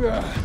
heroes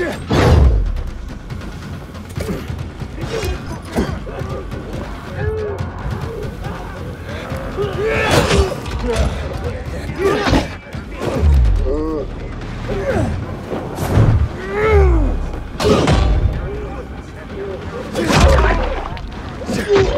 Yeah. Yeah.